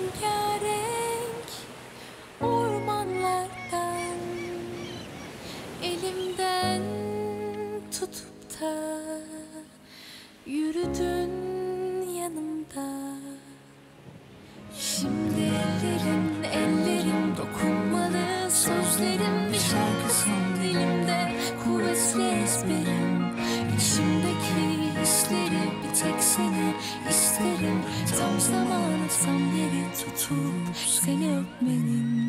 Rengarenk ormanlardan Elimden tutup da Yürüdün yanımda. Şimdi ellerin ellerim dokunmalı Sözlerim bir şarkı son dilimde. Kuvvetli ezberim İçimdeki hisleri bir tek seni isterim. Tam zamanı tam tutup seni öpmenin